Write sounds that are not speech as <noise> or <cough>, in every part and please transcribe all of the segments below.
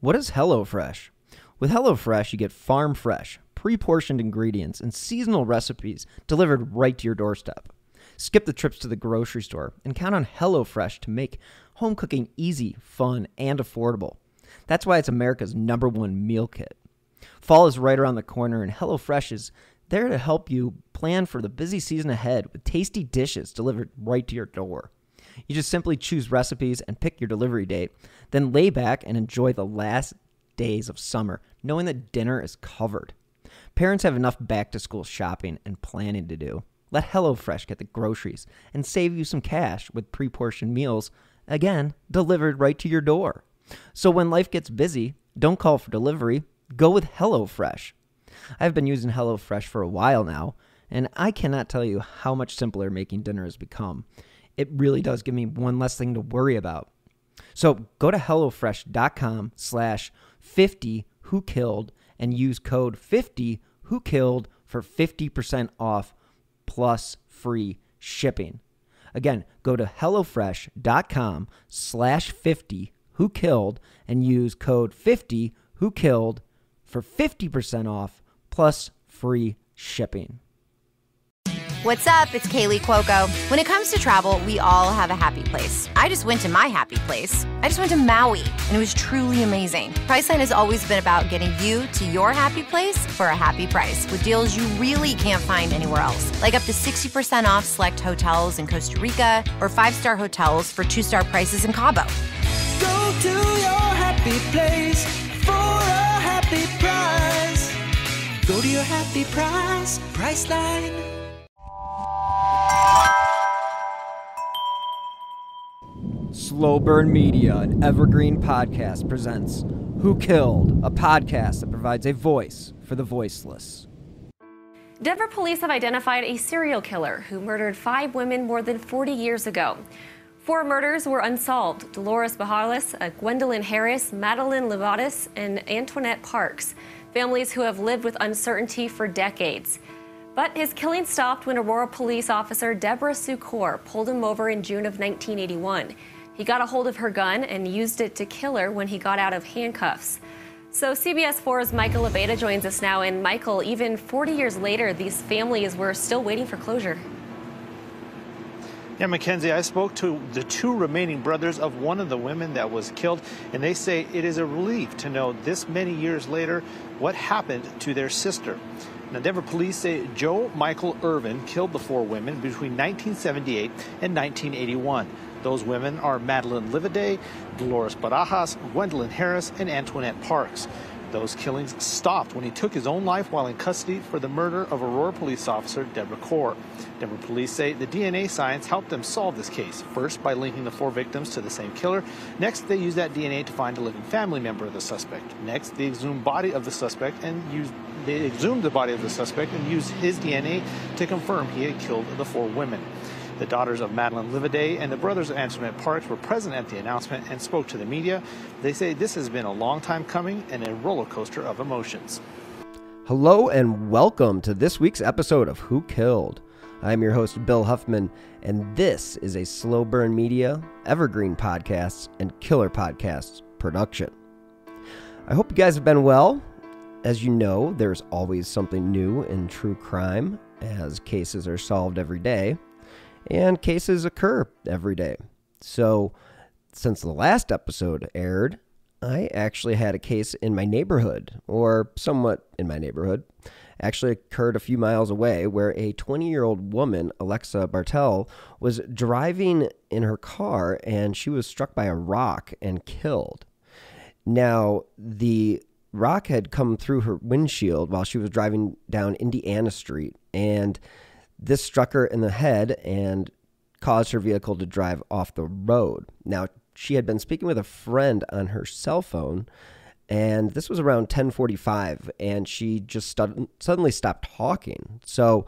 What is HelloFresh? With HelloFresh, you get farm fresh, pre portioned ingredients and seasonal recipes delivered right to your doorstep. Skip the trips to the grocery store and count on HelloFresh to make home cooking easy, fun, and affordable. That's why it's America's number one meal kit. Fall is right around the corner, and HelloFresh is there to help you plan for the busy season ahead with tasty dishes delivered right to your door. You just simply choose recipes and pick your delivery date, then lay back and enjoy the last days of summer, knowing that dinner is covered. Parents have enough back to school shopping and planning to do. Let HelloFresh get the groceries and save you some cash with pre portioned meals, again, delivered right to your door. So when life gets busy, don't call for delivery, go with HelloFresh. I've been using HelloFresh for a while now, and I cannot tell you how much simpler making dinner has become. It really does give me one less thing to worry about. So go to HelloFresh.com slash 50 who killed and use code 50 who killed for 50% off plus free shipping. Again, go to HelloFresh.com slash 50 who killed and use code 50 who killed for 50% off plus free shipping. What's up? It's Kaley Cuoco. When it comes to travel, we all have a happy place. I just went to my happy place. I just went to Maui, and it was truly amazing. Priceline has always been about getting you to your happy place for a happy price with deals you really can't find anywhere else. Like up to 60% off select hotels in Costa Rica or five-star hotels for two-star prices in Cabo. Go to your happy place for a happy price. Go to your happy price, Priceline. Slow Burn Media, an evergreen podcast, presents Who Killed, a podcast that provides a voice for the voiceless. Denver police have identified a serial killer who murdered five women more than 40 years ago. Four murders were unsolved Dolores Barajas, uh, Gwendolyn Harris, Madeline Livaditis, and Antoinette Parks, families who have lived with uncertainty for decades. But his killing stopped when Aurora police officer Deborah Sue Corr pulled him over in June of 1981. He got a hold of her gun and used it to kill her when he got out of handcuffs. So CBS 4's Michael Abeyta joins us now. And Michael, even 40 years later, these families were still waiting for closure. Yeah, Mackenzie, I spoke to the two remaining brothers of one of the women that was killed, and they say it is a relief to know this many years later what happened to their sister. Now, Denver police say Joe Michael Ervin killed the four women between 1978 and 1981. Those women are Madeline Livaday, Dolores Barajas, Gwendolyn Harris, and Antoinette Parks. Those killings stopped when he took his own life while in custody for the murder of Aurora police officer Deborah Corr. Denver police say the DNA science helped them solve this case, first by linking the four victims to the same killer. Next, they used that DNA to find a living family member of the suspect. Next, they exhumed body of the suspect and used they exhumed the body of the suspect and used his DNA to confirm he had killed the four women. The daughters of Madeline Livaday and the brothers of Antoinette Parks were present at the announcement and spoke to the media. They say this has been a long time coming and a roller coaster of emotions. Hello and welcome to this week's episode of Who Killed. I'm your host, Bill Huffman, and this is a Slow Burn Media, Evergreen Podcasts, and Killer Podcasts production. I hope you guys have been well. As you know, there's always something new in true crime, as cases are solved every day and cases occur every day. So, since the last episode aired, I actually had a case in my neighborhood, or somewhat in my neighborhood. Actually occurred a few miles away where a 20 year old woman, Alexa Bartell, was driving in her car and she was struck by a rock and killed. Now, the rock had come through her windshield while she was driving down Indiana Street, and this struck her in the head and caused her vehicle to drive off the road. Now, she had been speaking with a friend on her cell phone, and this was around 10:45 and she just stu- suddenly stopped talking. So,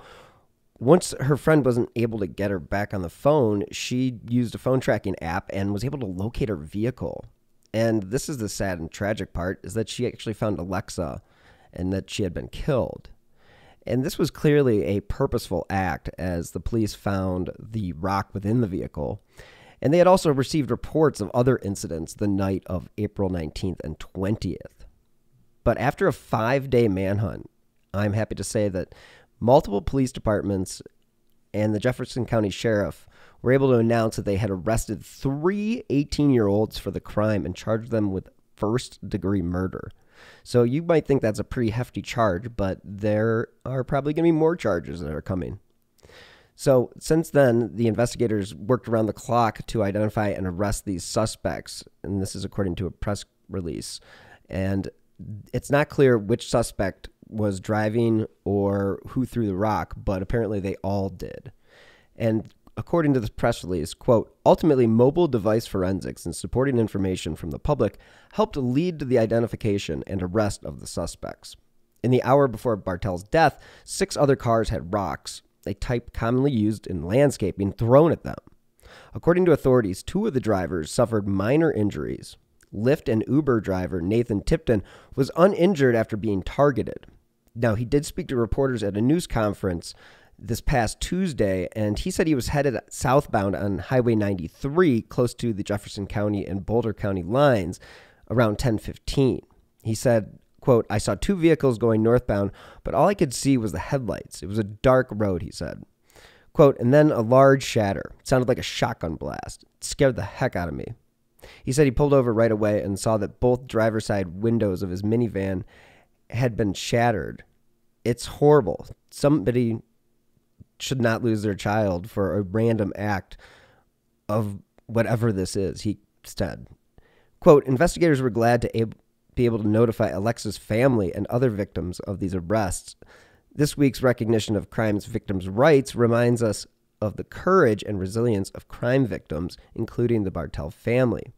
once her friend wasn't able to get her back on the phone, she used a phone tracking app and was able to locate her vehicle. And this is the sad and tragic part is that she actually found Alexa and that she had been killed. And this was clearly a purposeful act as the police found the rock within the vehicle. And they had also received reports of other incidents the night of April 19th and 20th. But after a five day manhunt, I'm happy to say that multiple police departments and the Jefferson County Sheriff were able to announce that they had arrested three 18 year olds for the crime and charged them with first degree murder. So you might think that's a pretty hefty charge, but there are probably going to be more charges that are coming. So, since then, the investigators worked around the clock to identify and arrest these suspects. And this is according to a press release. And it's not clear which suspect was driving or who threw the rock, but apparently they all did. And according to the press release, quote, ultimately mobile device forensics and supporting information from the public helped lead to the identification and arrest of the suspects. In the hour before Bartell's death, six other cars had rocks a type commonly used in landscaping, thrown at them. According to authorities, two of the drivers suffered minor injuries. Lyft and Uber driver Nathan Tipton was uninjured after being targeted. Now, he did speak to reporters at a news conference this past Tuesday, and he said he was headed southbound on Highway 93, close to the Jefferson County and Boulder County lines, around 1015. He said, Quote, I saw two vehicles going northbound, but all I could see was the headlights. It was a dark road, he said. Quote, and then a large shatter. It sounded like a shotgun blast. It scared the heck out of me. He said he pulled over right away and saw that both driver's side windows of his minivan had been shattered. It's horrible. Somebody should not lose their child for a random act of whatever this is, he said. Quote, investigators were glad to ab- be able to notify Alexa's family and other victims of these arrests. This week's recognition of crimes victims' rights reminds us of the courage and resilience of crime victims, including the Bartell family.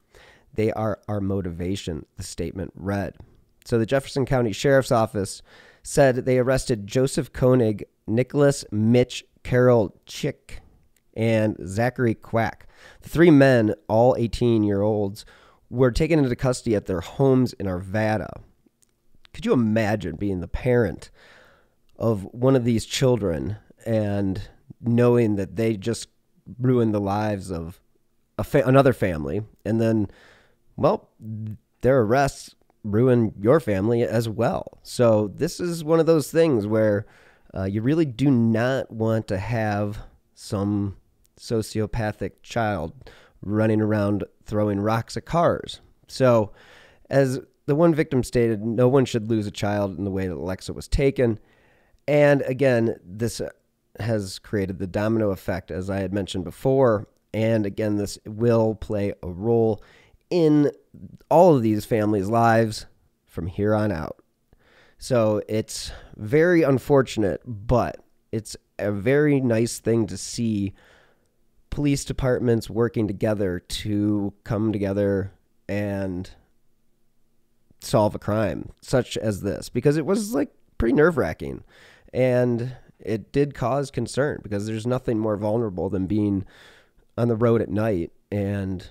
They are our motivation, the statement read. So the Jefferson County Sheriff's Office said they arrested Joseph Koenig, Nicholas Mitch Karol-Chik, and Zachary Kwak. The three men, all 18 year olds, were taken into custody at their homes in Arvada. Could you imagine being the parent of one of these children and knowing that they just ruined the lives of fa- another family and then, well, their arrests ruin your family as well. So this is one of those things where uh, you really do not want to have some sociopathic child running around throwing rocks at cars. So, as the one victim stated, no one should lose a child in the way that Alexa was taken. And again, this has created the domino effect, as I had mentioned before. And again, this will play a role in all of these families' lives from here on out. So it's very unfortunate, but it's a very nice thing to see police departments working together to come together and solve a crime such as this because it was like pretty nerve wracking and it did cause concern because there's nothing more vulnerable than being on the road at night and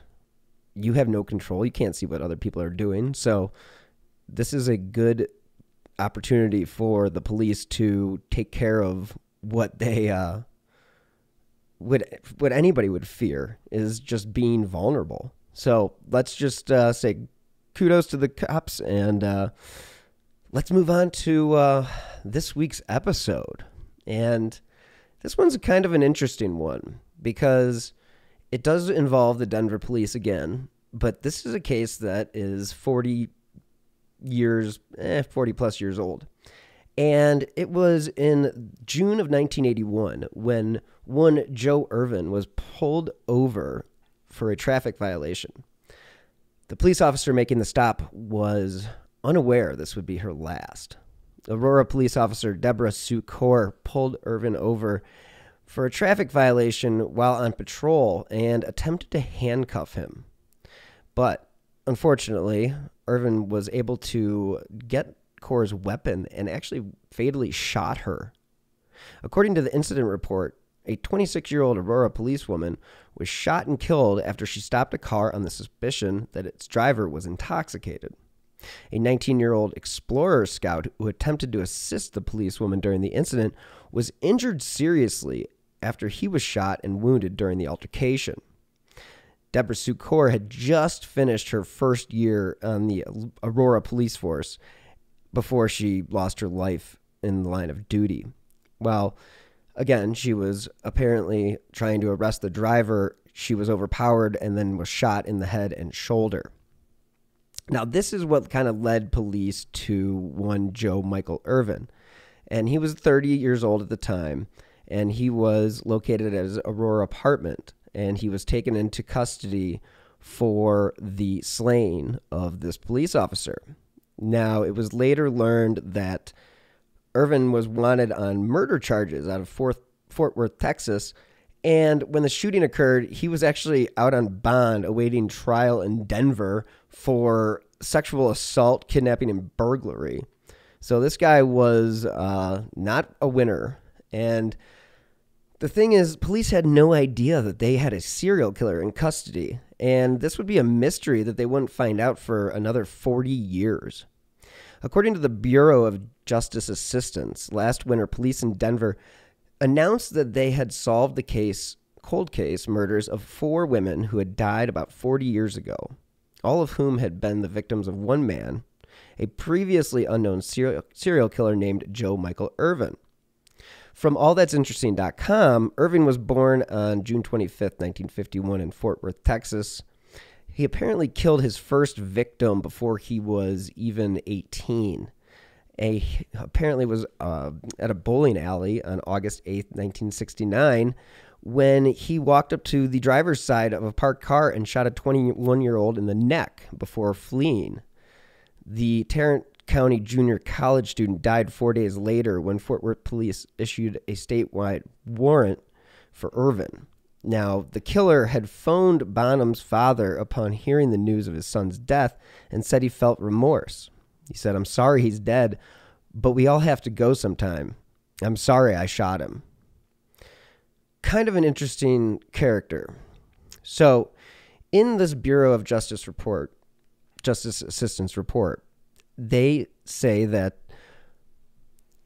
you have no control. You can't see what other people are doing. So this is a good opportunity for the police to take care of what they uh, would what anybody would fear is just being vulnerable. So let's just uh, say kudos to the cops and uh, let's move on to uh, this week's episode. And this one's a kind of an interesting one because it does involve the Denver police again, but this is a case that is 40 years, eh, 40 plus years old. And it was in June of 1981 when one Joe Ervin was pulled over for a traffic violation. The police officer making the stop was unaware this would be her last. Aurora police officer Deborah Sue pulled Ervin over for a traffic violation while on patrol and attempted to handcuff him. But unfortunately, Ervin was able to get Corr's weapon and actually fatally shot her. According to the incident report, a 26 year old Aurora policewoman was shot and killed after she stopped a car on the suspicion that its driver was intoxicated. A 19 year old Explorer scout who attempted to assist the policewoman during the incident was injured seriously after he was shot and wounded during the altercation. Deborah Sue Corr had just finished her first year on the Aurora police force before she lost her life in the line of duty. Well, again, she was apparently trying to arrest the driver. She was overpowered and then was shot in the head and shoulder. Now, this is what kind of led police to one Joe Michael Ervin. And he was 30 years old at the time, and he was located at his Aurora apartment, and he was taken into custody for the slaying of this police officer. Now, it was later learned that Ervin was wanted on murder charges out of Fort, Fort Worth, Texas. And when the shooting occurred, he was actually out on bond awaiting trial in Denver for sexual assault, kidnapping, and burglary. So this guy was uh, not a winner. And the thing is, police had no idea that they had a serial killer in custody. And this would be a mystery that they wouldn't find out for another 40 years. According to the Bureau of Justice Assistance, last winter, police in Denver announced that they had solved the case, cold case murders of four women who had died about 40 years ago, all of whom had been the victims of one man, a previously unknown serial, serial killer named Joe Michael Ervin. From allthat'sinteresting.com, Irving was born on June 25th, 1951, in Fort Worth, Texas. He apparently killed his first victim before he was even 18. A, apparently was uh, at a bowling alley on August 8th, 1969, when he walked up to the driver's side of a parked car and shot a 21 year old in the neck before fleeing. The Tarrant County junior college student died four days later when Fort Worth police issued a statewide warrant for Ervin. Now, the killer had phoned Bonham's father upon hearing the news of his son's death and said he felt remorse. He said, I'm sorry he's dead, but we all have to go sometime. I'm sorry I shot him. Kind of an interesting character. So, in this Bureau of Justice report, Justice Assistance report, they say that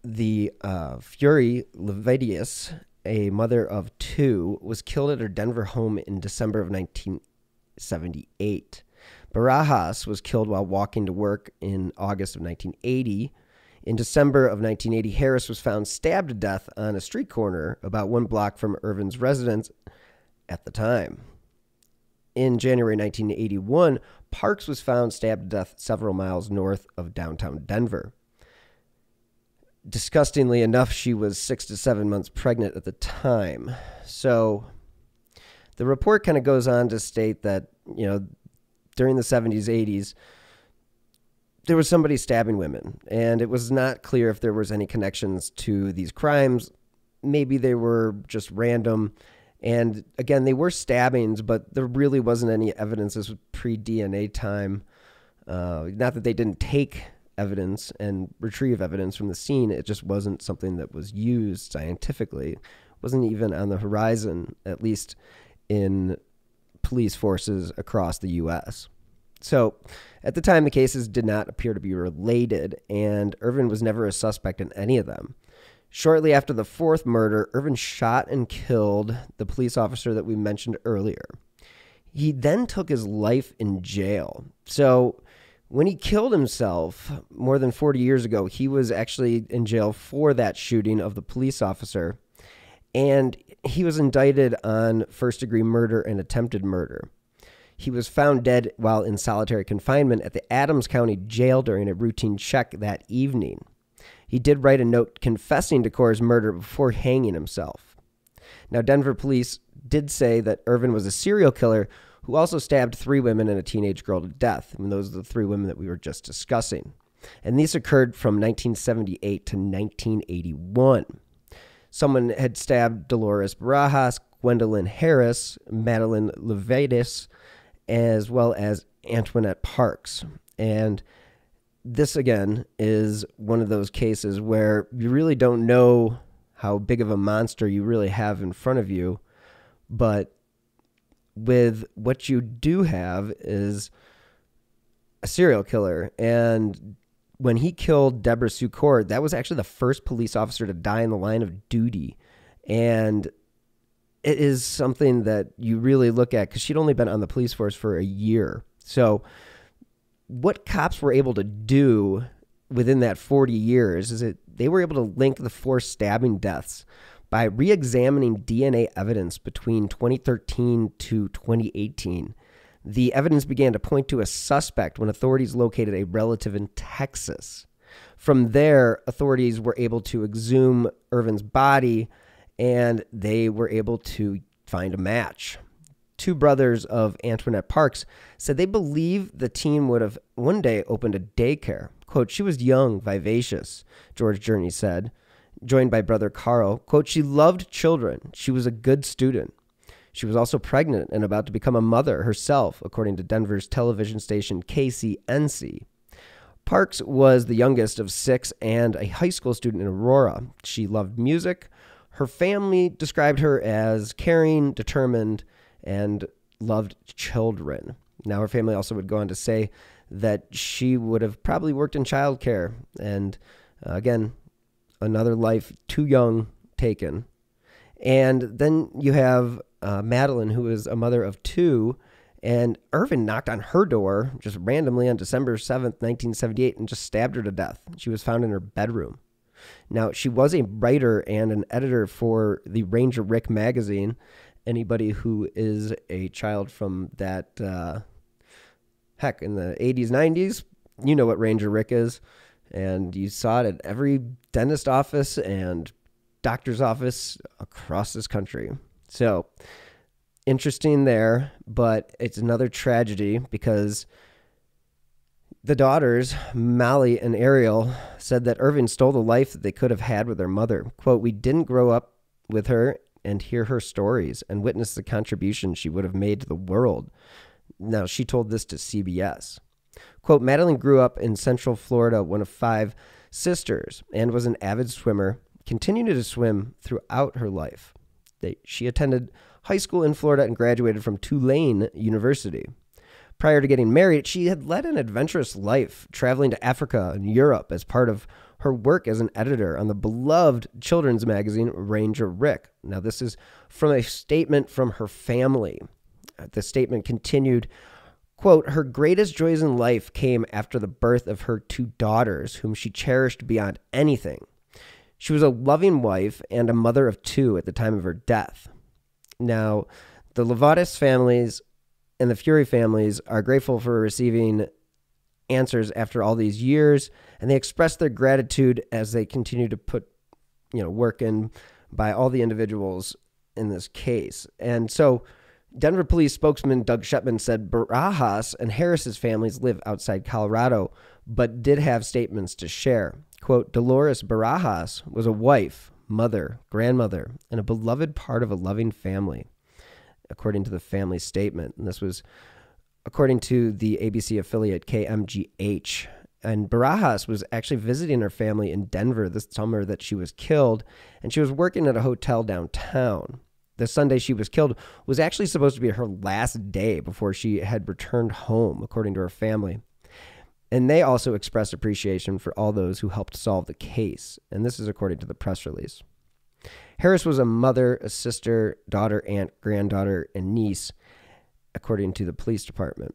the uh, Furey Livaditis a mother of two, was killed at her Denver home in December of 1978. Barajas was killed while walking to work in August of 1980. In December of 1980, Harris was found stabbed to death on a street corner about one block from Ervin's residence at the time. In January 1981, Parks was found stabbed to death several miles north of downtown Denver disgustingly enough, she was six to seven months pregnant at the time. So the report kind of goes on to state that, you know, during the 70s, 80s, there was somebody stabbing women, and it was not clear if there was any connections to these crimes. Maybe they were just random. And again, they were stabbings, but there really wasn't any evidence. This was pre DNA time. Uh, not that they didn't take evidence and retrieve evidence from the scene. It just wasn't something that was used scientifically. It wasn't even on the horizon, at least in police forces across the U.S. So, at the time, the cases did not appear to be related, and Ervin was never a suspect in any of them. Shortly after the fourth murder, Ervin shot and killed the police officer that we mentioned earlier. He then took his life in jail. So, when he killed himself more than 40 years ago, he was actually in jail for that shooting of the police officer. And he was indicted on first degree murder and attempted murder. He was found dead while in solitary confinement at the Adams County Jail during a routine check that evening. He did write a note confessing to Corr's murder before hanging himself. Now, Denver police did say that Ervin was a serial killer who also stabbed three women and a teenage girl to death. And those are the three women that we were just discussing. And these occurred from 1978 to 1981. Someone had stabbed Dolores Barajas, Gwendolyn Harris, Madeline Livaditis, as well as Antoinette Parks. And this, again, is one of those cases where you really don't know how big of a monster you really have in front of you, but with what you do have is a serial killer. And when he killed Deborah Sue Corr, that was actually the first police officer to die in the line of duty. And it is something that you really look at because she'd only been on the police force for a year. So, what cops were able to do within that 40 years is that they were able to link the four stabbing deaths by re examining DNA evidence between 2013 to 2018. The evidence began to point to a suspect when authorities located a relative in Texas. From there, authorities were able to exhume Ervin's body and they were able to find a match. Two brothers of Antoinette Parks said they believe the teen would have one day opened a daycare. Quote, she was young, vivacious, George Journey said, joined by brother Carl. Quote, she loved children. She was a good student. She was also pregnant and about to become a mother herself, according to Denver's television station KCNC. Parks was the youngest of six and a high school student in Aurora. She loved music, her family described her as caring, determined, and loved children. Now, her family also would go on to say that she would have probably worked in childcare. And uh, again, another life too young taken. And then you have uh, Madeline, who is a mother of two. And Irvin knocked on her door just randomly on December 7th, 1978, and just stabbed her to death. She was found in her bedroom. Now, she was a writer and an editor for the Ranger Rick magazine. Anybody who is a child from that, uh, heck, in the 80s, 90s, you know what Ranger Rick is. And you saw it at every dentist office and doctor's office across this country. So, interesting there, but it's another tragedy because the daughters, Molly and Ariel, said that Irving stole the life that they could have had with their mother. Quote, We didn't grow up with her and hear her stories and witness the contribution she would have made to the world. Now, she told this to CBS. Quote, Madeline grew up in Central Florida, one of five sisters, and was an avid swimmer, continued to swim throughout her life. She attended high school in Florida and graduated from Tulane University. Prior to getting married, she had led an adventurous life, traveling to Africa and Europe as part of her work as an editor on the beloved children's magazine Ranger Rick. Now, this is from a statement from her family. Uh, the statement continued, quote, her greatest joys in life came after the birth of her two daughters, whom she cherished beyond anything. She was a loving wife and a mother of two at the time of her death. Now, the Livaditis families and the Fury families are grateful for receiving answers after all these years, and they express their gratitude as they continue to put, you know, work in by all the individuals in this case. And so, Denver police spokesman Doug Schepman said Barajas and Harris's families live outside Colorado, but did have statements to share. Quote, Dolores Barajas was a wife, mother, grandmother, and a beloved part of a loving family according to the family statement. And this was according to the ABC affiliate KMGH. And Barajas was actually visiting her family in Denver this summer that she was killed, and she was working at a hotel downtown. The Sunday she was killed was actually supposed to be her last day before she had returned home, according to her family. And they also expressed appreciation for all those who helped solve the case. And this is according to the press release. Harris was a mother, a sister, daughter, aunt, granddaughter, and niece, according to the police department.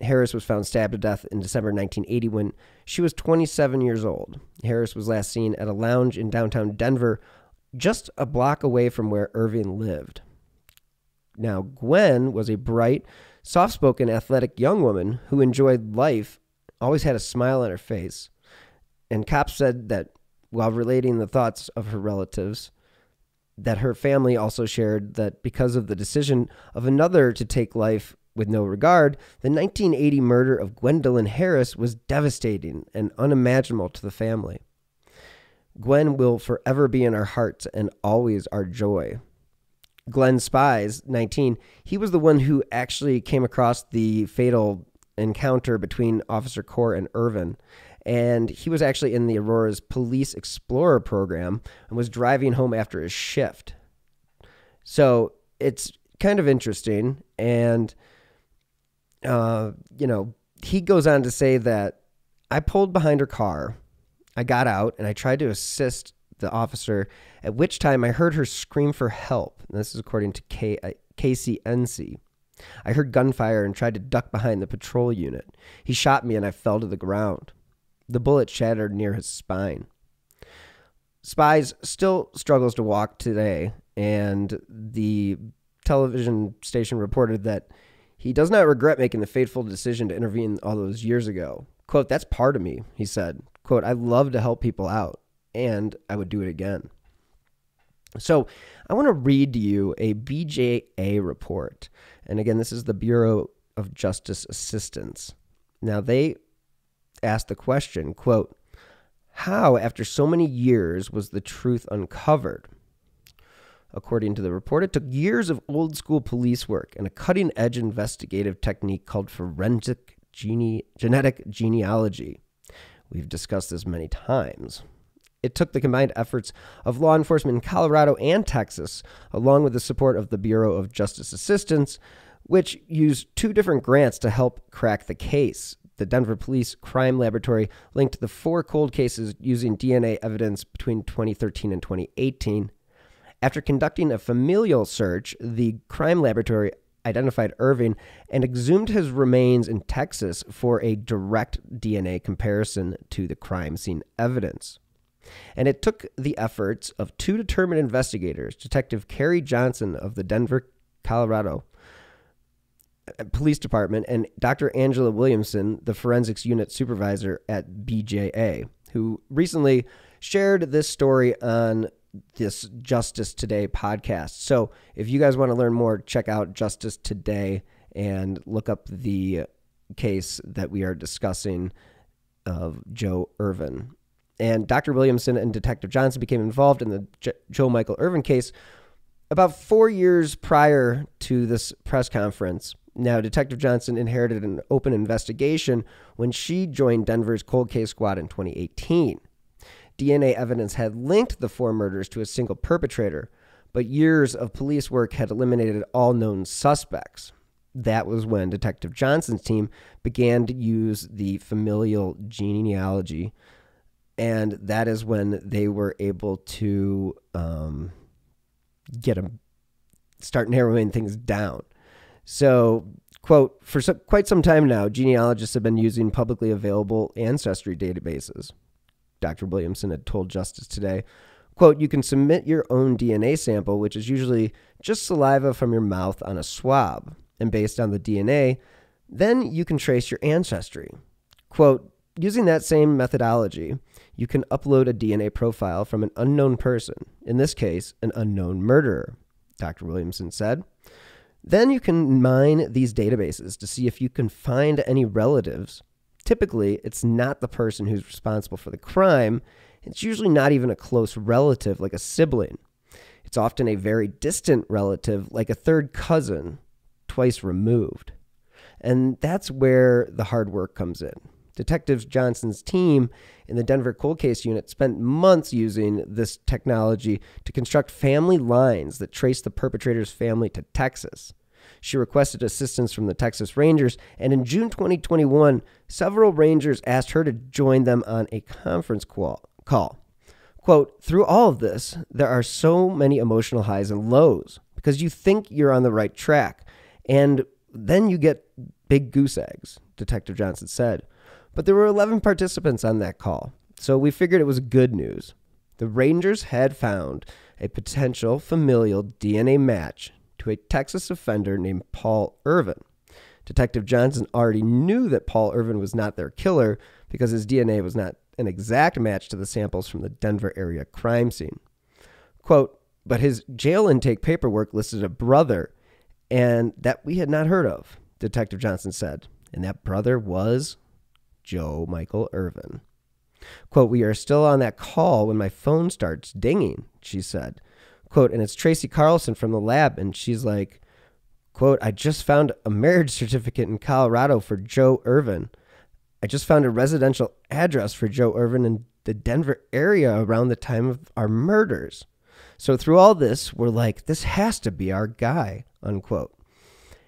Harris was found stabbed to death in December 1980 when she was 27 years old. Harris was last seen at a lounge in downtown Denver, just a block away from where Irving lived. Now, Gwen was a bright, soft spoken, athletic young woman who enjoyed life, always had a smile on her face. And cops said that while relating the thoughts of her relatives, that her family also shared that because of the decision of another to take life with no regard, the 1980 murder of Gwendolyn Harris was devastating and unimaginable to the family. Gwen will forever be in our hearts and always our joy. Glenn Spies, 19, he was the one who actually came across the fatal encounter between Officer Corr and Ervin and he was actually in the Aurora's Police Explorer program and was driving home after his shift. So it's kind of interesting. And, uh, you know, he goes on to say that I pulled behind her car. I got out and I tried to assist the officer, at which time I heard her scream for help. And this is according to K- uh, KCNC. I heard gunfire and tried to duck behind the patrol unit. He shot me and I fell to the ground. The bullet shattered near his spine. Spies still struggles to walk today, and the television station reported that he does not regret making the fateful decision to intervene all those years ago. Quote, that's part of me, he said. Quote, I love to help people out, and I would do it again. So I want to read to you a BJA report. And again, this is the Bureau of Justice Assistance. Now they asked the question, quote, how, after so many years, was the truth uncovered? According to the report, it took years of old school police work and a cutting edge investigative technique called forensic gene- genetic genealogy. We've discussed this many times. It took the combined efforts of law enforcement in Colorado and Texas, along with the support of the Bureau of Justice Assistance, which used two different grants to help crack the case. The Denver Police Crime Laboratory linked the four cold cases using DNA evidence between 2013 and 2018. After conducting a familial search, the crime laboratory identified Irving and exhumed his remains in Texas for a direct DNA comparison to the crime scene evidence. And it took the efforts of two determined investigators, Detective Kerry Johnson of the Denver, Colorado Police Department, and Dr. Angela Williamson, the forensics unit supervisor at BJA, who recently shared this story on this Justice Today podcast. So if you guys want to learn more, check out Justice Today and look up the case that we are discussing of Joe Ervin. And Dr. Williamson and Detective Johnson became involved in the J- Joe Michael Ervin case about four years prior to this press conference. Now, Detective Johnson inherited an open investigation when she joined Denver's cold case squad in 2018. DNA evidence had linked the four murders to a single perpetrator, but years of police work had eliminated all known suspects. That was when Detective Johnson's team began to use the familial genealogy, and that is when they were able to um, get them start narrowing things down. So, quote, for so, quite some time now, genealogists have been using publicly available ancestry databases. Dr. Williamson had told Justice Today. Quote, you can submit your own DNA sample, which is usually just saliva from your mouth on a swab. And based on the DNA, then you can trace your ancestry. Quote, using that same methodology, you can upload a DNA profile from an unknown person, in this case, an unknown murderer, Dr. Williamson said. Then you can mine these databases to see if you can find any relatives Typically, it's not the person who's responsible for the crime. It's usually not even a close relative like a sibling. It's often a very distant relative like a third cousin, twice removed. And that's where the hard work comes in. Detective Johnson's team in the Denver cold case unit spent months using this technology to construct family lines that trace the perpetrator's family to Texas. She requested assistance from the Texas Rangers, and in June 2021, several Rangers asked her to join them on a conference call. Quote, through all of this, there are so many emotional highs and lows because you think you're on the right track, and then you get big goose eggs, Detective Johnson said. But there were 11 participants on that call, so we figured it was good news. The Rangers had found a potential familial DNA match to a Texas offender named Paul Ervin. Detective Johnson already knew that Paul Ervin was not their killer because his DNA was not an exact match to the samples from the Denver area crime scene. Quote, but his jail intake paperwork listed a brother, and that we had not heard of, Detective Johnson said. And that brother was Joe Michael Ervin. Quote, we are still on that call when my phone starts dinging, she said quote, and it's Tracy Carlson from the lab, and she's like, quote, I just found a marriage <laughs> certificate in Colorado for Joe Ervin. I just found a residential address for Joe Ervin in the Denver area around the time of our murders. So through all this, we're like, this has to be our guy, unquote.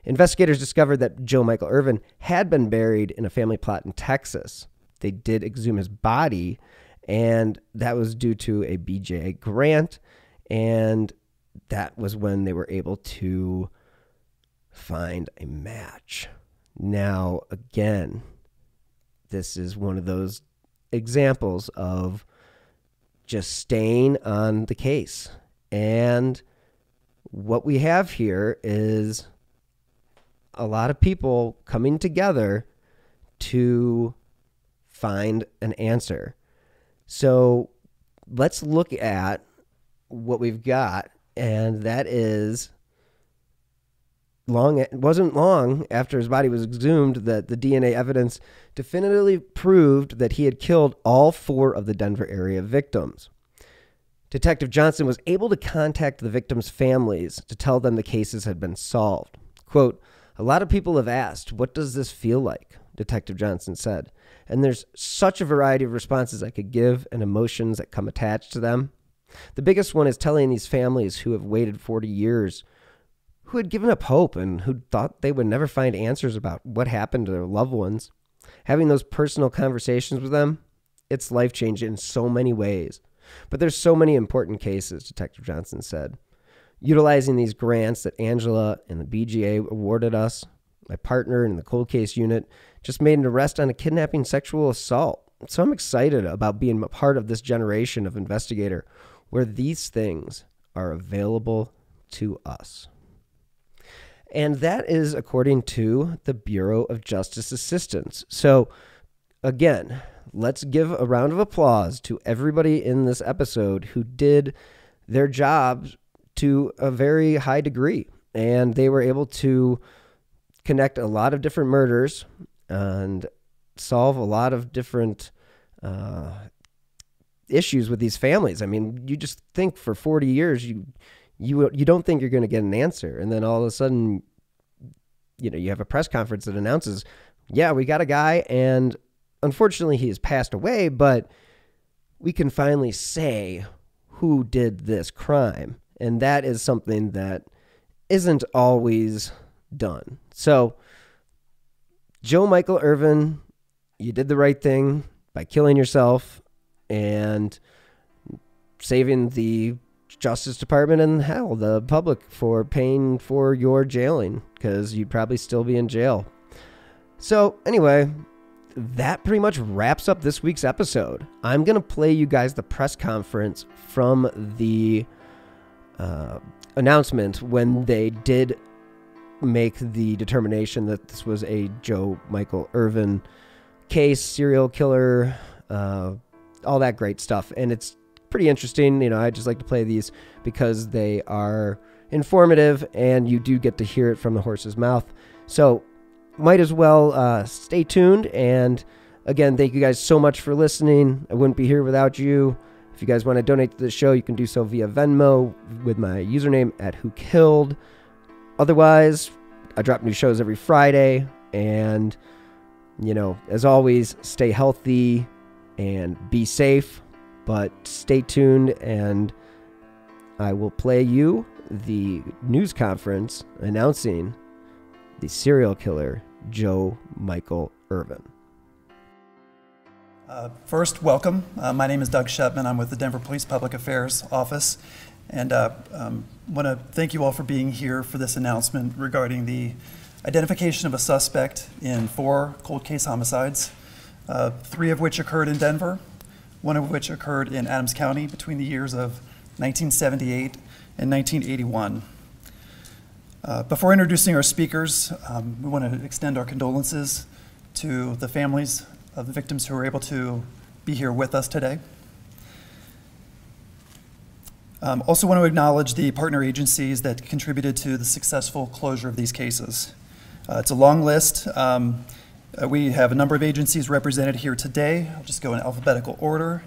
Investigators discovered that Joe Michael Ervin had been buried in a family plot in Texas. They did exhume his body, And that was due to a BJA grant. And that was when they were able to find a match. Now, again, this is one of those examples of just staying on the case. And what we have here is a lot of people coming together to find an answer. So let's look at what we've got, and that is long it wasn't long after his body was exhumed that the DNA evidence definitively proved that he had killed all four of the Denver area victims. Detective Johnson was able to contact the victims' families to tell them the cases had been solved. Quote, a lot of people have asked, what does this feel like? Detective Johnson said. And there's such a variety of responses I could give and emotions that come attached to them. The biggest one is telling these families who have waited 40 years who had given up hope and who thought they would never find answers about what happened to their loved ones. Having those personal conversations with them, it's life changing in so many ways. But there's so many important cases, Detective Johnson said. Utilizing these grants that Angela and the BJA awarded us, my partner in the cold case unit just made an arrest on a kidnapping sexual assault. So I'm excited about being a part of this generation of investigator where these things are available to us. And that is according to the Bureau of Justice Assistance. So, again, let's give a round of applause to everybody in this episode who did their jobs to a very high degree. And they were able to connect a lot of different murders and solve a lot of different uh, issues with these families. I mean, you just think for 40 years, you you you don't think you're going to get an answer, and then all of a sudden, you know, you have a press conference that announces, "Yeah, we got a guy, and unfortunately, he has passed away, but we can finally say who did this crime," and that is something that isn't always done. So, Joe Michael Ervin, you did the right thing by killing yourself and saving the Justice Department and hell, the public for paying for your jailing because you'd probably still be in jail. So, anyway, that pretty much wraps up this week's episode. I'm going to play you guys the press conference from the uh, announcement when they did make the determination that this was a Joe Michael Ervin case, serial killer, uh, all that great stuff. And it's pretty interesting. You know, I just like to play these because they are informative and you do get to hear it from the horse's mouth. So, might as well uh, stay tuned. And again, thank you guys so much for listening. I wouldn't be here without you. If you guys want to donate to the show, you can do so via Venmo with my username at Who Killed. Otherwise, I drop new shows every Friday. And, you know, as always, stay healthy and be safe. But stay tuned, and I will play you the news conference announcing the serial killer, Joe Michael Ervin. Uh, first, welcome. Uh, my name is Doug Schepman. I'm with the Denver Police Public Affairs Office. And I uh, um, want to thank you all for being here for this announcement regarding the identification of a suspect in four cold case homicides, uh, three of which occurred in Denver, one of which occurred in Adams County between the years of 1978 and 1981. Uh, before introducing our speakers, um, we want to extend our condolences to the families of the victims who were able to be here with us today. Um, also want to acknowledge the partner agencies that contributed to the successful closure of these cases. Uh, it's a long list. Um, uh, we have a number of agencies represented here today. I'll just go in alphabetical order.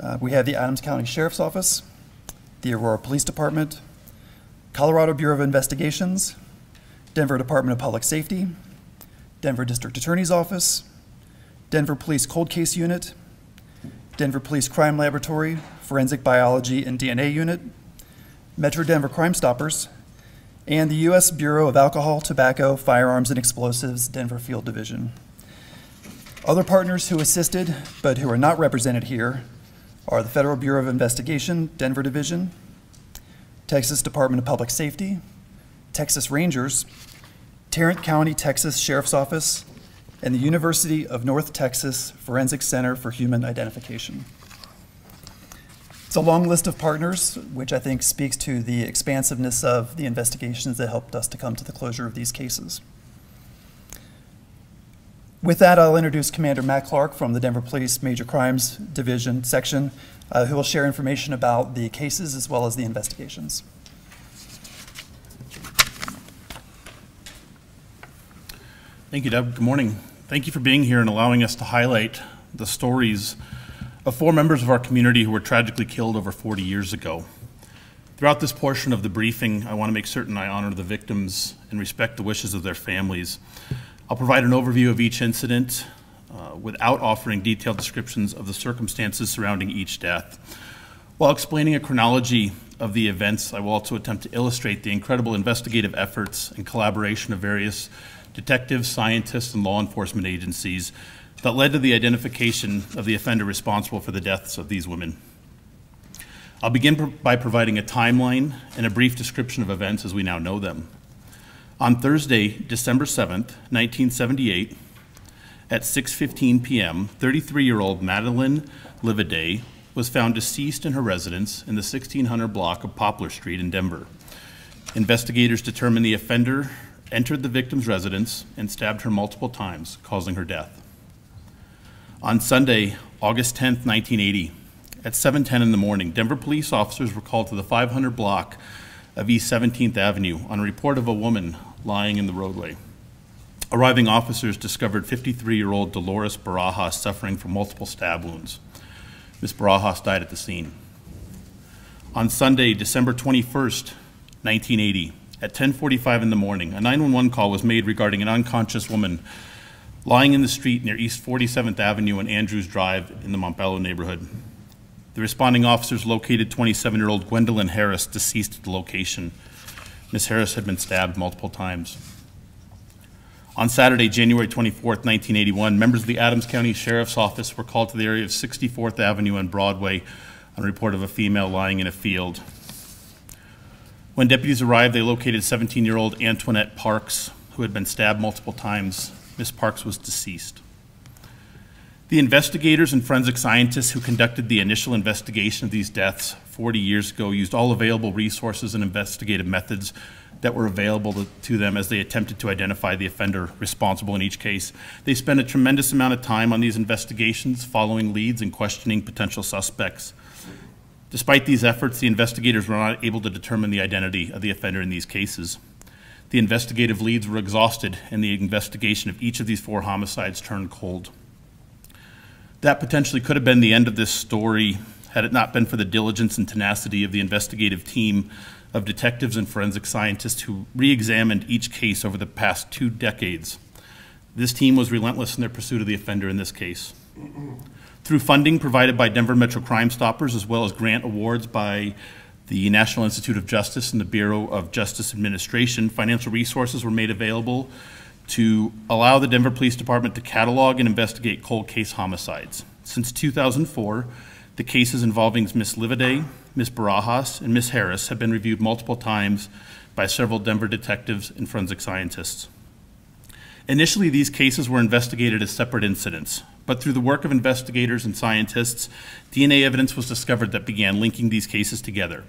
Uh, we have the Adams County Sheriff's Office, the Aurora Police Department, Colorado Bureau of Investigations, Denver Department of Public Safety, Denver District Attorney's Office, Denver Police Cold Case Unit, Denver Police Crime Laboratory, Forensic Biology and DNA Unit, Metro Denver Crime Stoppers, and the U.S. Bureau of Alcohol, Tobacco, Firearms, and Explosives Denver Field Division. Other partners who assisted but who are not represented here are the Federal Bureau of Investigation, Denver Division, Texas Department of Public Safety, Texas Rangers, Tarrant County, Texas Sheriff's Office, and the University of North Texas Forensic Center for Human Identification. It's a long list of partners, which I think speaks to the expansiveness of the investigations that helped us to come to the closure of these cases. With that, I'll introduce Commander Matt Clark from the Denver Police Major Crimes Division section, uh, who will share information about the cases as well as the investigations. Thank you, Deb. Good morning. Thank you for being here and allowing us to highlight the stories of four members of our community who were tragically killed over 40 years ago. Throughout this portion of the briefing, I want to make certain I honor the victims and respect the wishes of their families. I'll provide an overview of each incident uh, without offering detailed descriptions of the circumstances surrounding each death. While explaining a chronology of the events, I will also attempt to illustrate the incredible investigative efforts and collaboration of various detectives, scientists, and law enforcement agencies that led to the identification of the offender responsible for the deaths of these women. I'll begin by providing a timeline and a brief description of events as we now know them. On Thursday, December 7th, 1978, at 6:15 p.m., 33-year-old Madeline Livaditis was found deceased in her residence in the 1600 block of Poplar Street in Denver. Investigators determined the offender entered the victim's residence and stabbed her multiple times, causing her death. On Sunday, August 10, 1980, at 7:10 in the morning, Denver police officers were called to the 500 block of East 17th Avenue on a report of a woman lying in the roadway. Arriving officers discovered 53 year old Dolores Barajas suffering from multiple stab wounds. Ms. Barajas died at the scene. On Sunday, December 21st, 1980, at 10:45 in the morning, a 911 call was made regarding an unconscious woman lying in the street near East 47th Avenue and Andrews Drive in the Montbello neighborhood. The responding officers located 27 year old Gwendolyn Harris deceased at the location. Ms. Harris had been stabbed multiple times. On Saturday, January 24, 1981, members of the Adams County Sheriff's Office were called to the area of 64th Avenue and Broadway on a report of a female lying in a field. When deputies arrived, they located 17 year old Antoinette Parks, who had been stabbed multiple times. Ms. Parks was deceased. The investigators and forensic scientists who conducted the initial investigation of these deaths 40 years ago used all available resources and investigative methods that were available to, to, them as they attempted to identify the offender responsible in each case. They spent a tremendous amount of time on these investigations, following leads and questioning potential suspects. Despite these efforts, the investigators were not able to determine the identity of the offender in these cases. The investigative leads were exhausted, and the investigation of each of these four homicides turned cold. That potentially could have been the end of this story had it not been for the diligence and tenacity of the investigative team of detectives and forensic scientists who re examined each case over the past two decades. This team was relentless in their pursuit of the offender in this case. Through funding provided by Denver Metro Crime Stoppers, as well as grant awards by the National Institute of Justice and the Bureau of Justice Administration, financial resources were made available to allow the Denver Police Department to catalog and investigate cold case homicides. Since 2004, the cases involving Ms. Livaditis, Ms. Barajas, and Ms. Harris have been reviewed multiple times by several Denver detectives and forensic scientists. Initially, these cases were investigated as separate incidents, but through the work of investigators and scientists, DNA evidence was discovered that began linking these cases together.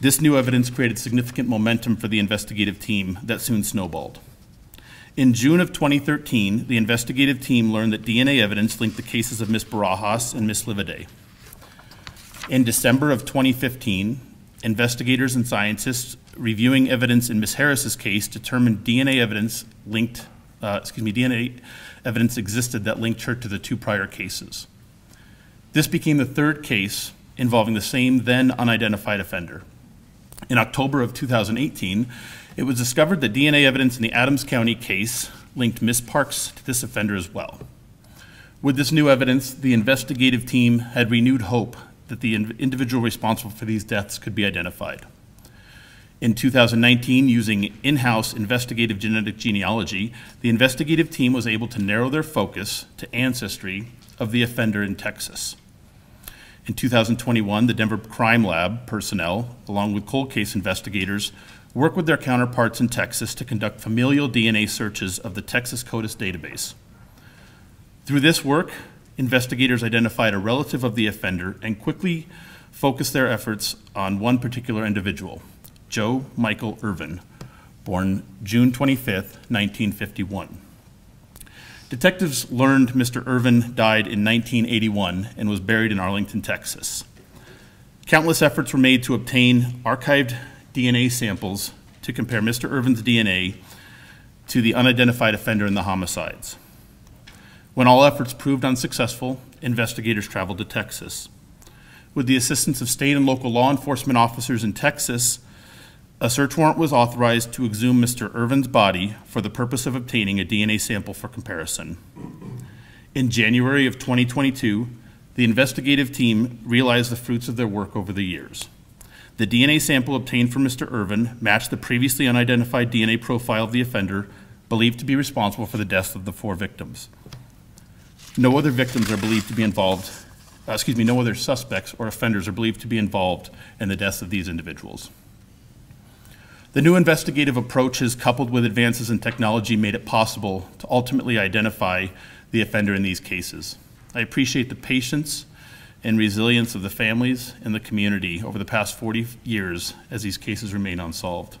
This new evidence created significant momentum for the investigative team that soon snowballed. In June of 2013, the investigative team learned that DNA evidence linked the cases of Ms. Barajas and Ms. Livaditis. In December of 2015, investigators and scientists reviewing evidence in Ms. Harris's case determined DNA evidence linked, uh, excuse me, DNA evidence existed that linked her to the two prior cases. This became the third case involving the same then unidentified offender. In October of 2018, it was discovered that DNA evidence in the Adams County case linked Miss Parks to this offender as well. With this new evidence, the investigative team had renewed hope that the individual responsible for these deaths could be identified. In 2019, using in house investigative genetic genealogy, the investigative team was able to narrow their focus to ancestry of the offender in Texas. In 2021, the Denver Crime Lab personnel, along with cold case investigators, worked with their counterparts in Texas to conduct familial DNA searches of the Texas CODIS database. Through this work, investigators identified a relative of the offender and quickly focused their efforts on one particular individual, Joe Michael Ervin, born June 25, 1951. Detectives learned Mr. Ervin died in 1981 and was buried in Arlington, Texas. Countless efforts were made to obtain archived DNA samples to compare Mr. Ervin's DNA to the unidentified offender in the homicides. When all efforts proved unsuccessful, investigators traveled to Texas. With the assistance of state and local law enforcement officers in Texas, a search warrant was authorized to exhume Mr. Ervin's body for the purpose of obtaining a DNA sample for comparison. In January of 2022, the investigative team realized the fruits of their work over the years. The DNA sample obtained from Mr. Ervin matched the previously unidentified DNA profile of the offender believed to be responsible for the deaths of the four victims. No other victims are believed to be involved, uh, excuse me, no other suspects or offenders are believed to be involved in the deaths of these individuals. The new investigative approaches, coupled with advances in technology, made it possible to ultimately identify the offender in these cases. I appreciate the patience and resilience of the families and the community over the past 40 years as these cases remain unsolved.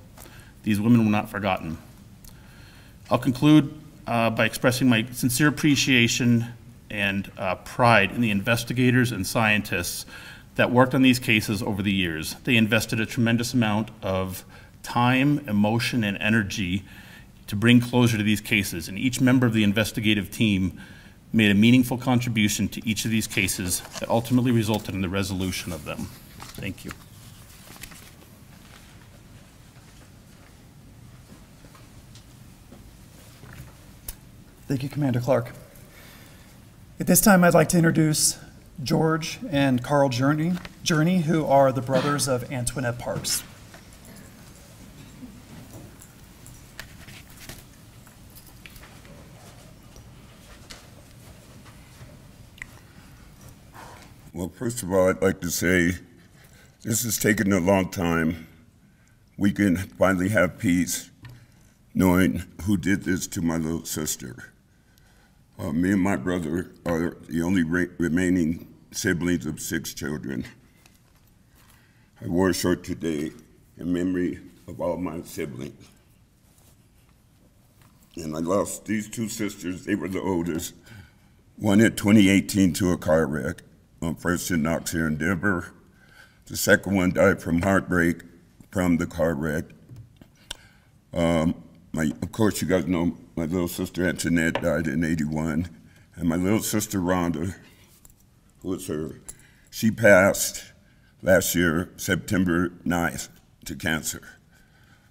These women were not forgotten. I'll conclude uh, by expressing my sincere appreciation and uh, pride in the investigators and scientists that worked on these cases over the years. They invested a tremendous amount of time, emotion, and energy to bring closure to these cases. And each member of the investigative team made a meaningful contribution to each of these cases that ultimately resulted in the resolution of them. Thank you. Thank you, Commander Clark. At this time, I'd like to introduce George and Carl Journey, Journey who are the brothers of Antoinette Parks. Well, first of all, I'd like to say this has taken a long time. We can finally have peace knowing who did this to my little sister. Uh, me and my brother are the only re remaining siblings of six children. I wore a shirt today in memory of all my siblings. And I lost these two sisters, they were the oldest. One in 2018 to a car wreck, First and Knox here in Denver. The second one died from heartbreak from the car wreck. Um, my, of course, you guys know my little sister Antoinette died in 81. And my little sister Rhonda, who was her, she passed last year, September 9th, to cancer.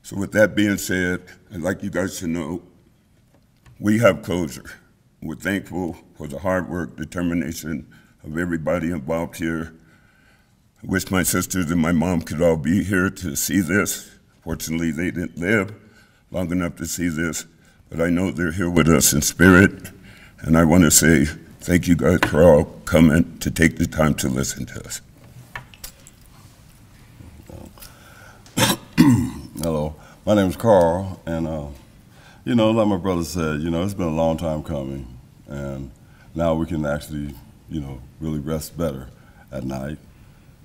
So with that being said, I'd like you guys to know we have closure. We're thankful for the hard work, determination, of everybody involved here. I wish my sisters and my mom could all be here to see this. Fortunately, they didn't live long enough to see this, but I know they're here with us in spirit. And I want to say thank you guys for all coming to take the time to listen to us. <coughs> Hello, my name is Carl, and uh, you know, like my brother said, you know, it's been a long time coming, and now we can actually you know, really rest better at night.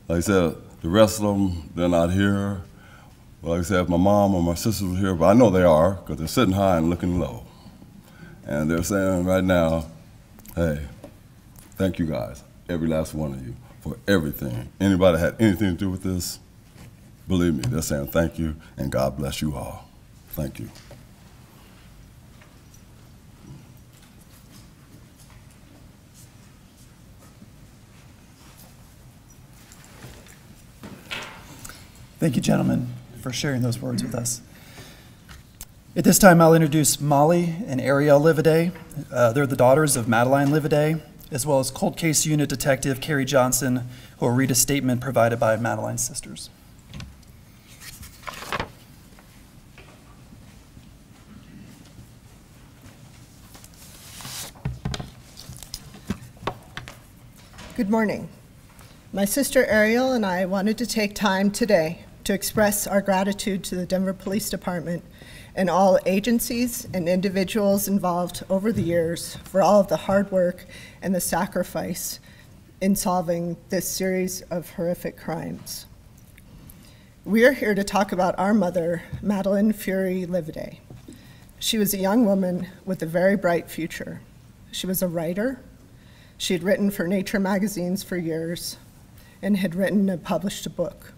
Like I said, the rest of them, they're not here. like I said, if my mom or my sisters were here, but I know they are because they're sitting high and looking low. And they're saying right now, hey, thank you guys, every last one of you, for everything. Anybody had anything to do with this, believe me, they're saying thank you and God bless you all. Thank you. Thank you, gentlemen, for sharing those words with us. At this time, I'll introduce Molly and Ariel Livaditis. Uh, they're the daughters of Madeline Livaditis, as well as cold case unit detective Carrie Johnson, who will read a statement provided by Madeline's sisters. Good morning. My sister Ariel and I wanted to take time today to express our gratitude to the Denver Police Department and all agencies and individuals involved over the years for all of the hard work and the sacrifice in solving this series of horrific crimes. We are here to talk about our mother, Madeline Furey Livaditis. She was a young woman with a very bright future. She was a writer. She had written for Nature magazines for years and had written and published a book.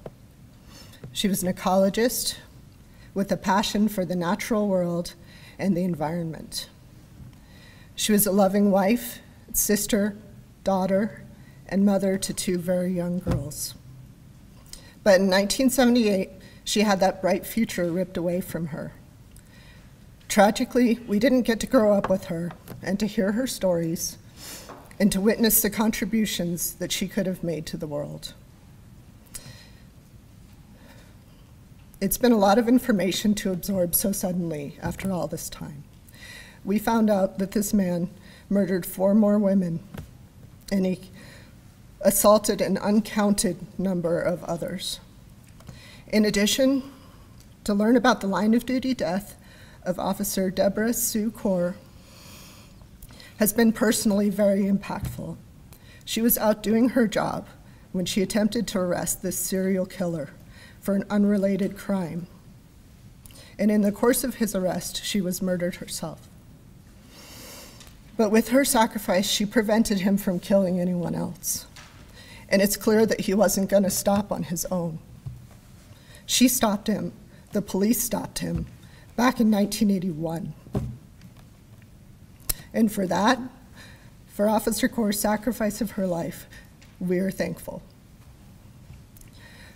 She was an ecologist with a passion for the natural world and the environment. She was a loving wife, sister, daughter, and mother to two very young girls. But in 1978, she had that bright future ripped away from her. Tragically, we didn't get to grow up with her and to hear her stories and to witness the contributions that she could have made to the world. It's been a lot of information to absorb so suddenly after all this time. We found out that this man murdered four more women and he assaulted an uncounted number of others. In addition, to learn about the line of duty death of Officer Deborah Sue Corr has been personally very impactful. She was out doing her job when she attempted to arrest this serial killer for an unrelated crime. And in the course of his arrest, she was murdered herself. But with her sacrifice, she prevented him from killing anyone else. And it's clear that he wasn't going to stop on his own. She stopped him, the police stopped him, back in 1981. And for that, for Officer Corr's sacrifice of her life, we are thankful.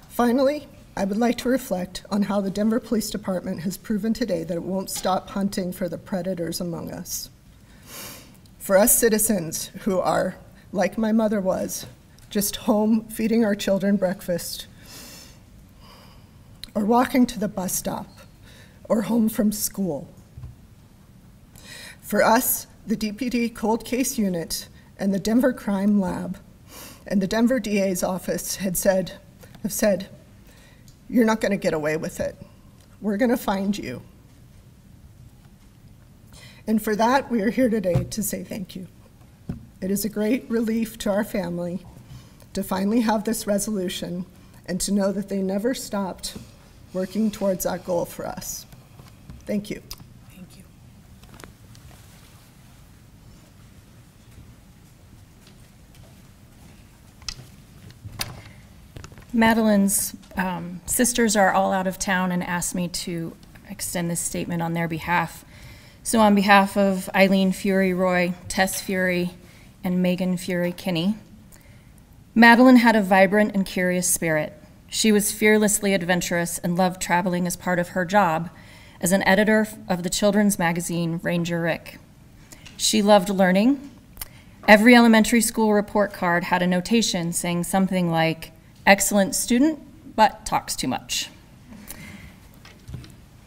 Finally, I would like to reflect on how the Denver Police Department has proven today that it won't stop hunting for the predators among us. For us citizens who are, like my mother was, just home feeding our children breakfast, or walking to the bus stop, or home from school. For us, the DPD Cold Case Unit and the Denver Crime Lab and the Denver DA's office had said, have said, you're not going to get away with it. We're going to find you. And for that, we are here today to say thank you. It is a great relief to our family to finally have this resolution and to know that they never stopped working towards that goal for us. Thank you. Madeline's um, sisters are all out of town and asked me to extend this statement on their behalf. So, on behalf of Eileen Furey Roy, Tess Furey, and Megan Furey Kinney, Madeline had a vibrant and curious spirit. She was fearlessly adventurous and loved traveling as part of her job as an editor of the children's magazine Ranger Rick. She loved learning. Every elementary school report card had a notation saying something like, excellent student, but talks too much.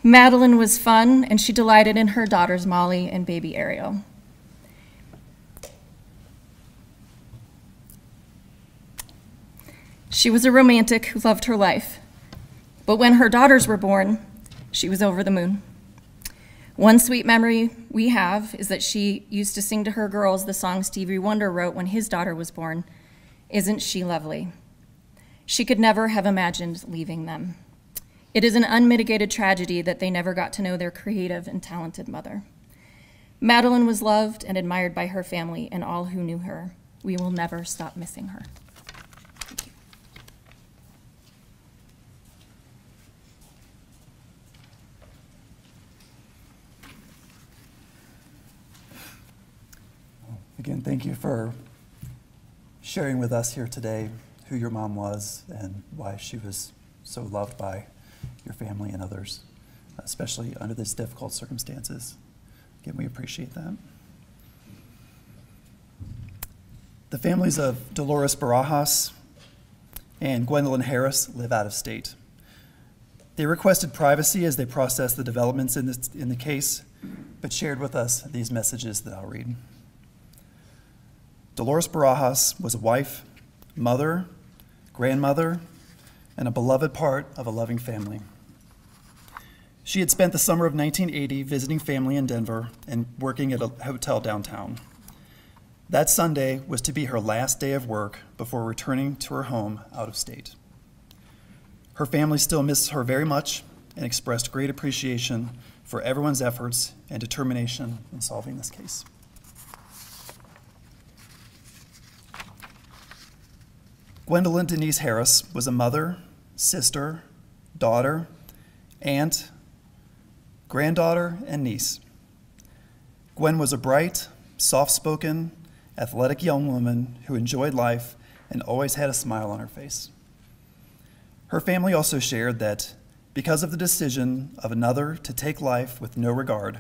Madeline was fun, and she delighted in her daughters Molly and baby Ariel. She was a romantic who loved her life. But when her daughters were born, she was over the moon. One sweet memory we have is that she used to sing to her girls the song Stevie Wonder wrote when his daughter was born Isn't She Lovely? She could never have imagined leaving them. It is an unmitigated tragedy that they never got to know their creative and talented mother. Madeline was loved and admired by her family and all who knew her. We will never stop missing her. Again, thank you for sharing with us here today who your mom was and why she was so loved by your family and others, especially under these difficult circumstances. Again, we appreciate that. The families of Dolores Barajas and Gwendolyn Harris live out of state. They requested privacy as they processed the developments in, this, in the case, but shared with us these messages that I'll read. Dolores Barajas was a wife, mother, grandmother, and a beloved part of a loving family. She had spent the summer of 1980 visiting family in Denver and working at a hotel downtown. That Sunday was to be her last day of work before returning to her home out of state. Her family still misses her very much and expressed great appreciation for everyone's efforts and determination in solving this case. Gwendolyn Denise Harris was a mother, sister, daughter, aunt, granddaughter, and niece. Gwen was a bright, soft spoken, athletic young woman who enjoyed life and always had a smile on her face. Her family also shared that because of the decision of another to take life with no regard,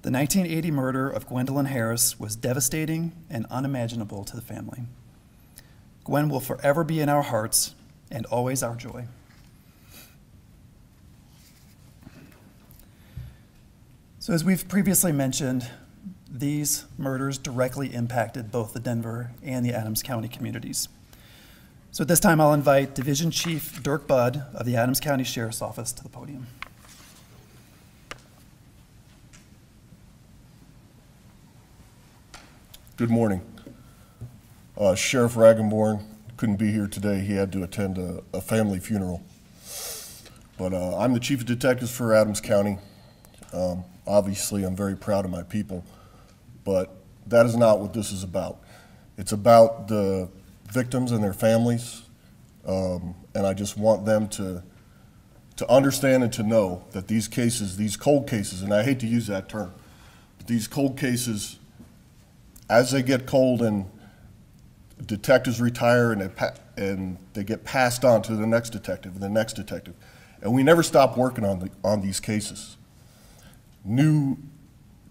the 1980 murder of Gwendolyn Harris was devastating and unimaginable to the family. Gwen will forever be in our hearts and always our joy. So, as we've previously mentioned, these murders directly impacted both the Denver and the Adams County communities. So, at this time, I'll invite Division Chief Dirk Budd of the Adams County Sheriff's Office to the podium. Good morning. Uh, Sheriff Reigenborn couldn't be here today. He had to attend a, a family funeral. But uh, I'm the Chief of Detectives for Adams County. Um, obviously, I'm very proud of my people, but that is not what this is about. It's about the victims and their families, um, and I just want them to to understand and to know that these cases, these cold cases, and I hate to use that term, but these cold cases, as they get cold and detectives retire and they, and they get passed on to the next detective and the next detective, and we never stop working on the, on these cases. New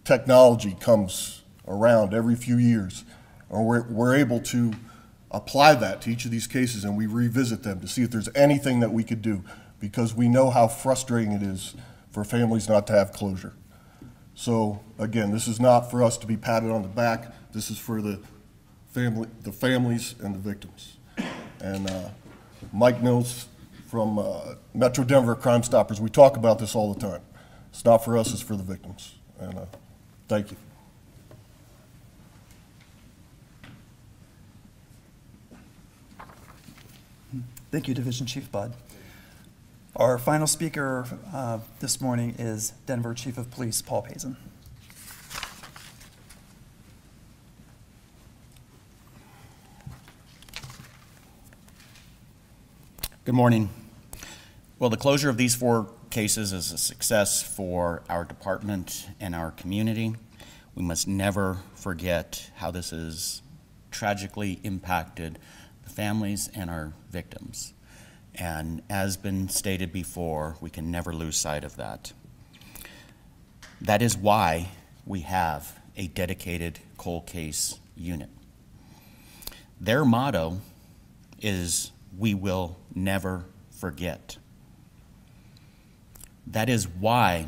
technology comes around every few years, and we're, we're able to apply that to each of these cases and we revisit them to see if there's anything that we could do because we know how frustrating it is for families not to have closure. So again, this is not for us to be patted on the back. This is for the family, the families and the victims. And uh, Mike Mills from uh, Metro Denver Crime Stoppers, we talk about this all the time. It's not for us, it's for the victims. And uh, thank you. Thank you, Division Chief Budd. Our final speaker uh, this morning is Denver Chief of Police Paul Pazen. Good morning. Well, the closure of these four cases is a success for our department and our community. We must never forget how this has tragically impacted the families and our victims. And as been stated before, we can never lose sight of that. That is why we have a dedicated cold case unit. Their motto is we will never forget. That is why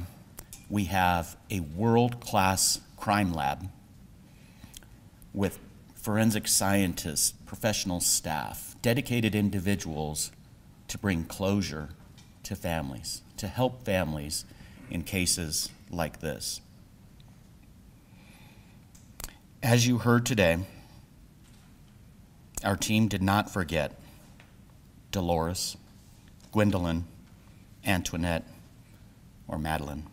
we have a world class crime lab with forensic scientists, professional staff, dedicated individuals to bring closure to families, to help families in cases like this. As you heard today, our team did not forget Dolores, Gwendolyn, Antoinette, or Madeline.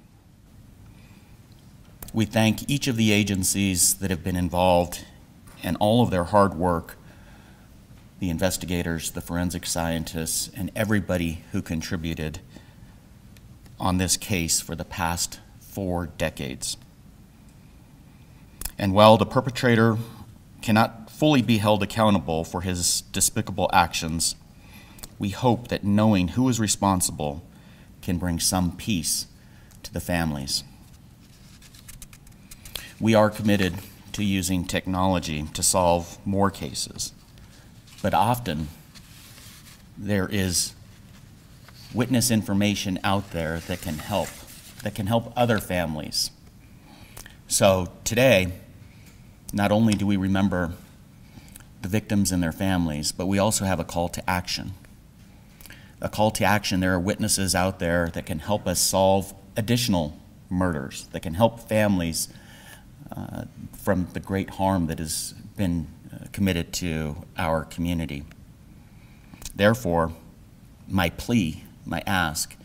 We thank each of the agencies that have been involved and all of their hard work the investigators, the forensic scientists, and everybody who contributed on this case for the past four decades. And while the perpetrator cannot fully be held accountable for his despicable actions, we hope that knowing who is responsible can bring some peace to the families. We are committed to using technology to solve more cases but often there is witness information out there that can help, that can help other families. So today, not only do we remember the victims and their families, but we also have a call to action. A call to action. There are witnesses out there that can help us solve additional murders, that can help families uh, from the great harm that has been uh, committed to our community. Therefore, my plea, my ask,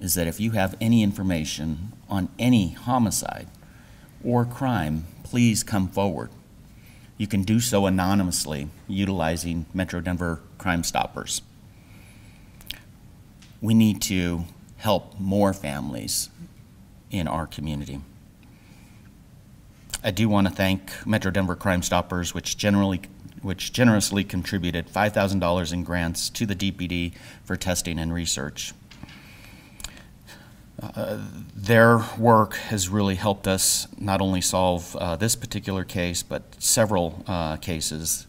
is that if you have any information on any homicide or crime, please come forward. You can do so anonymously utilizing Metro Denver Crime Stoppers. We need to help more families in our community. I do want to thank Metro Denver Crime Stoppers, which generally which generously contributed $5,000 in grants to the DPD for testing and research. Uh, their work has really helped us not only solve uh, this particular case, but several uh, cases.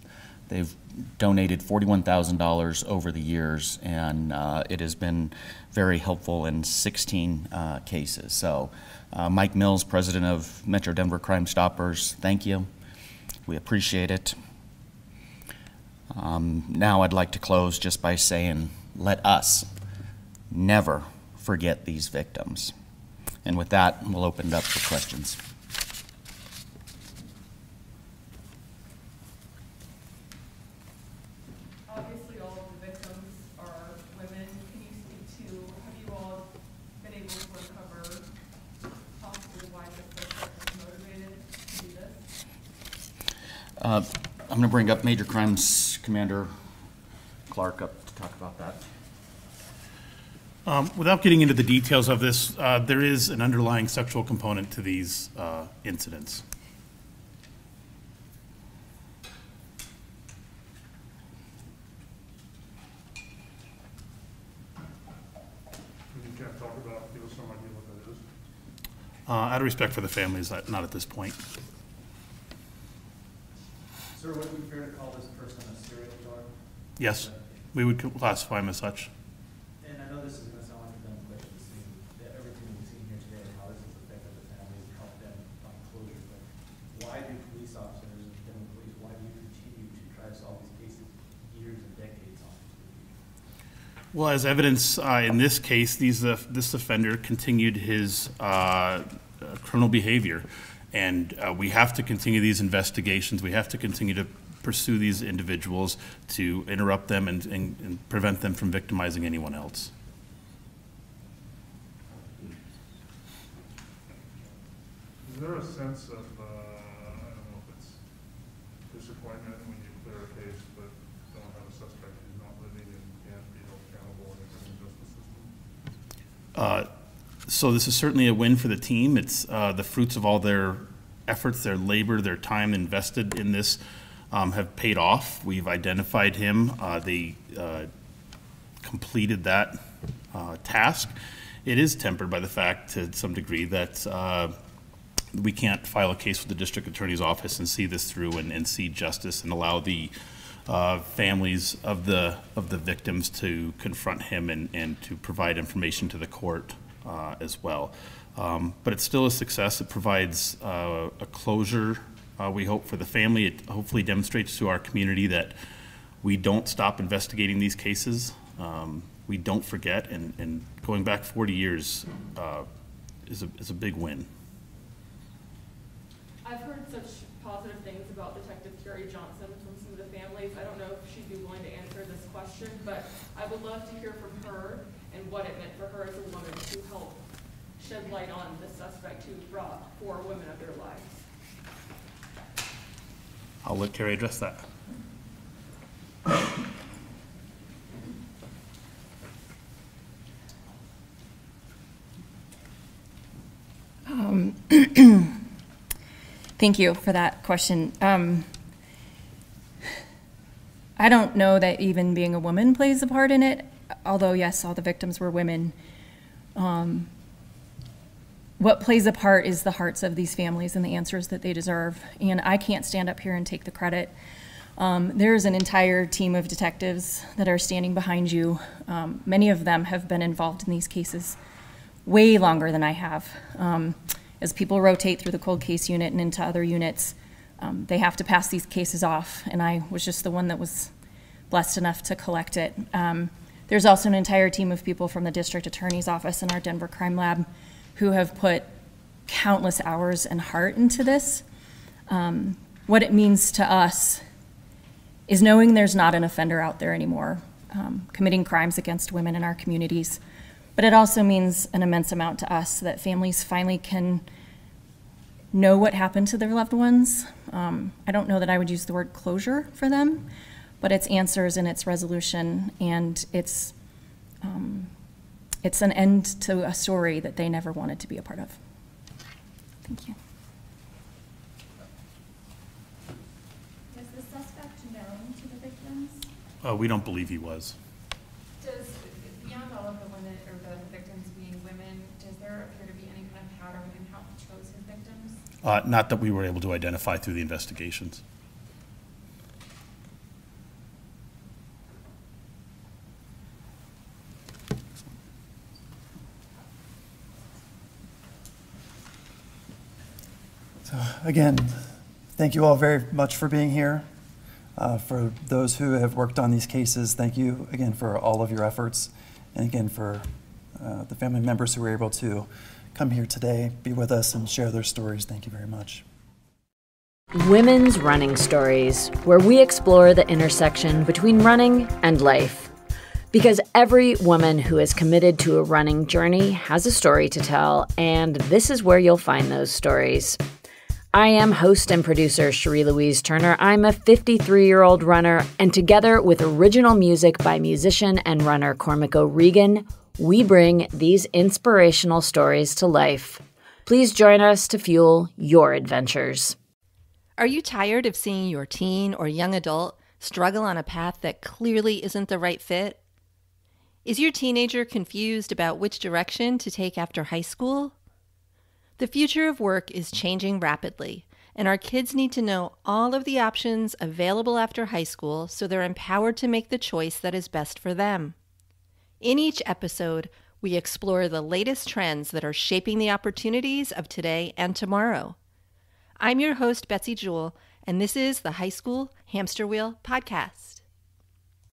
They've donated $41,000 over the years, and uh, it has been very helpful in 16 uh, cases. So, uh, Mike Mills, president of Metro Denver Crime Stoppers, thank you. We appreciate it. Um, now I'd like to close just by saying, let us never forget these victims. And with that, we'll open it up for questions. Obviously, all of the victims are women. Can you speak to, have you all been able to uncover possibly why the suspect was motivated to do this? Uh, I'm going to bring up Major Crimes Commander Clark up to talk about that. Um, without getting into the details of this, uh, there is an underlying sexual component to these uh, incidents. You can't talk about, give us some idea what that is? Uh, out of respect for the families, not at this point. Sir, would it be fair to call this person a serial killer? Yes, we would classify him as such. And I know this is gonna sound like a dumb question to see, that everything we've seen here today, and how this has affected the families, and helped them find closure, but why do police officers and police, why do you continue to try to solve these cases years and decades on? Well, as evidence uh, in this case, these uh, this offender continued his uh, criminal behavior, and uh, we have to continue these investigations. We have to continue to pursue these individuals to interrupt them and, and, and prevent them from victimizing anyone else. Is there a sense of, uh, I don't know if it's disappointment when you clear a case, but don't have a suspect who's not living and can't be held accountable in the criminal justice system? Uh, so this is certainly a win for the team. It's uh, the fruits of all their efforts, their labor, their time invested in this um, have paid off. We've identified him. Uh, they uh, completed that uh, task. It is tempered by the fact, to some degree, that uh, we can't file a case with the district attorney's office and see this through and, and see justice and allow the uh, families of the of the victims to confront him and, and to provide information to the court uh, as well. Um, but it's still a success. It provides uh, a closure, uh, we hope, for the family. It hopefully demonstrates to our community that we don't stop investigating these cases. Um, we don't forget, and, and going back 40 years uh, is, a, is a big win. I've heard such positive things about Detective Carrie Johnson from some of the families. I don't know if she'd be willing to answer this question, but I would love to hear from her and what it meant for her as a woman to help shed light on the suspect who brought four women of their lives. I'll let Carrie address that. Um, <clears throat> Thank you for that question. Um, I don't know that even being a woman plays a part in it, although, yes, all the victims were women. Um, what plays a part is the hearts of these families and the answers that they deserve. And I can't stand up here and take the credit. Um, there's an entire team of detectives that are standing behind you. Um, many of them have been involved in these cases way longer than I have. Um, as people rotate through the cold case unit and into other units, um, they have to pass these cases off, and I was just the one that was blessed enough to collect it. Um, there's also an entire team of people from the district attorney's office and our Denver Crime Lab who have put countless hours and heart into this. Um, what it means to us is knowing there's not an offender out there anymore um, committing crimes against women in our communities. But it also means an immense amount to us that families finally can know what happened to their loved ones. Um, I don't know that I would use the word closure for them, but it's answers and it's resolution and it's um, it's an end to a story that they never wanted to be a part of. Thank you. Was the suspect known to the victims? Uh, we don't believe he was. Does, beyond all of the women, or the victims being women, does there appear to be any kind of pattern in how he chose his victims? Uh, not that we were able to identify through the investigations. So again, thank you all very much for being here. Uh, for those who have worked on these cases, thank you again for all of your efforts. And again, for uh, the family members who were able to come here today, be with us, and share their stories, thank you very much. Women's Running Stories, where we explore the intersection between running and life. Because every woman who is committed to a running journey has a story to tell, and this is where you'll find those stories. I am host and producer Cherie Louise Turner. I'm a 53 year old runner, and together with original music by musician and runner Cormac O'Regan, we bring these inspirational stories to life. Please join us to fuel your adventures. Are you tired of seeing your teen or young adult struggle on a path that clearly isn't the right fit? Is your teenager confused about which direction to take after high school? The future of work is changing rapidly, and our kids need to know all of the options available after high school so they're empowered to make the choice that is best for them. In each episode, we explore the latest trends that are shaping the opportunities of today and tomorrow. I'm your host, Betsy Jewell, and this is the High School Hamster Wheel Podcast.